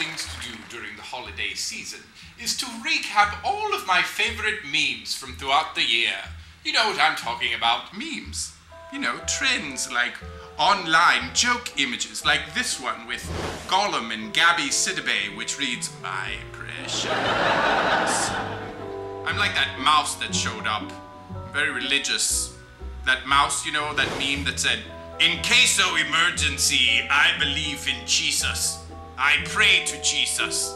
things to do during the holiday season is to recap all of my favorite memes from throughout the year. You know what I'm talking about. Memes. You know, trends like online joke images, like this one with Gollum and Gabby Sidibe, which reads, My precious. I'm like that mouse that showed up. Very religious. That mouse, you know, that meme that said, In case of emergency, I believe in Jesus. I pray to Jesus.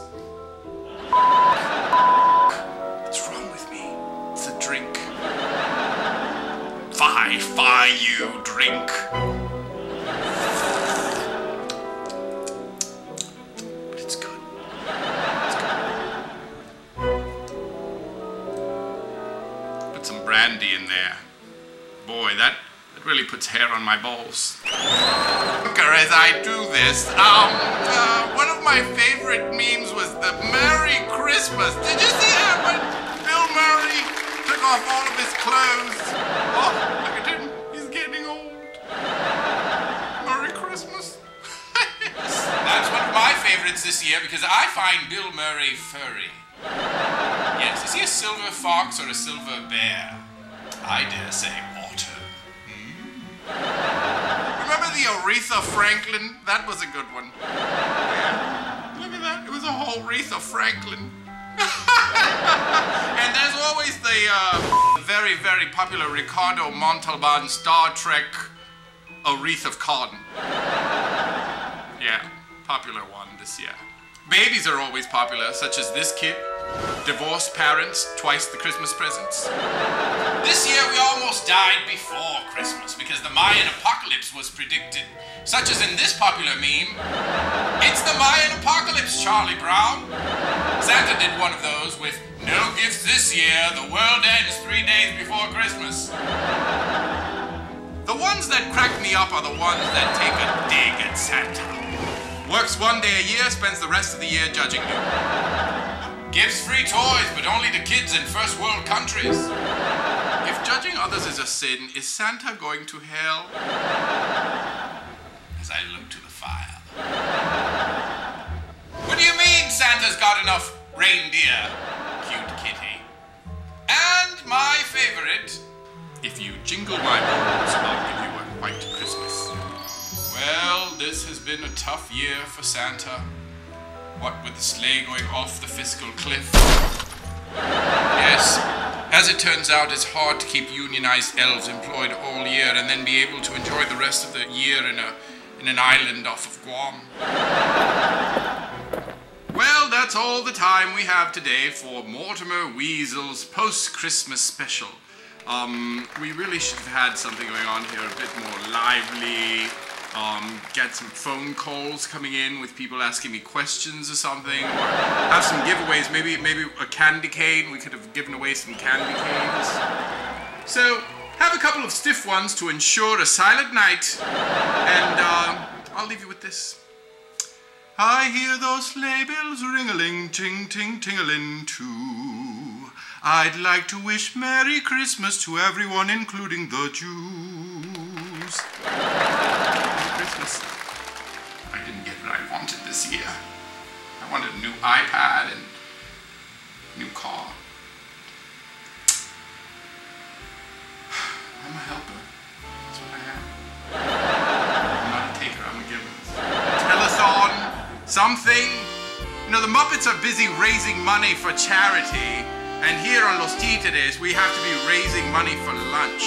What's wrong with me? It's a drink. Fie, fie, you drink. But it's good. It's good. Put some brandy in there. Really puts hair on my balls. As I do this, um, uh, one of my favorite memes was the Merry Christmas. Did you see that when Bill Murray took off all of his clothes? Oh, look at him. He's getting old. Merry Christmas. That's one of my favorites this year because I find Bill Murray furry. Yes, is he a silver fox or a silver bear? I dare say Aretha Franklin? That was a good one. Look at that. It was a whole Aretha Franklin. and there's always the uh, very, very popular Ricardo Montalban Star Trek Aretha of Khan. Yeah, popular one this year. Babies are always popular, such as this kid. Divorced parents, twice the Christmas presents. This year we almost died before Christmas because the Mayan apocalypse was predicted, such as in this popular meme. It's the Mayan apocalypse, Charlie Brown. Santa did one of those with no gifts this year, the world ends three days before Christmas. The ones that crack me up are the ones that take a dig at Santa. Works one day a year, spends the rest of the year judging you. Gives free toys, but only to kids in first world countries. If judging others is a sin, is Santa going to hell? As I look to the fire. What do you mean Santa's got enough reindeer? Cute kitty. And my favorite. If you jingle my balls, I'll give you a white Christmas. Well, this has been a tough year for Santa. What with the sleigh going off the fiscal cliff. Yes, as it turns out, it's hard to keep unionized elves employed all year and then be able to enjoy the rest of the year in a in an island off of Guam. Well, that's all the time we have today for Mortimer Weasel's post-Christmas special. Um, we really should have had something going on here a bit more lively. Um, get some phone calls coming in with people asking me questions or something, or have some giveaways. Maybe, maybe a candy cane. We could have given away some candy canes. So, have a couple of stiff ones to ensure a silent night, and uh, I'll leave you with this. I hear those sleigh bells ring-a-ling, ting-ting, ting-a-ling too. I'd like to wish Merry Christmas to everyone, including the Jews. Something. You know, the Muppets are busy raising money for charity, and here on Los Títeres, we have to be raising money for lunch.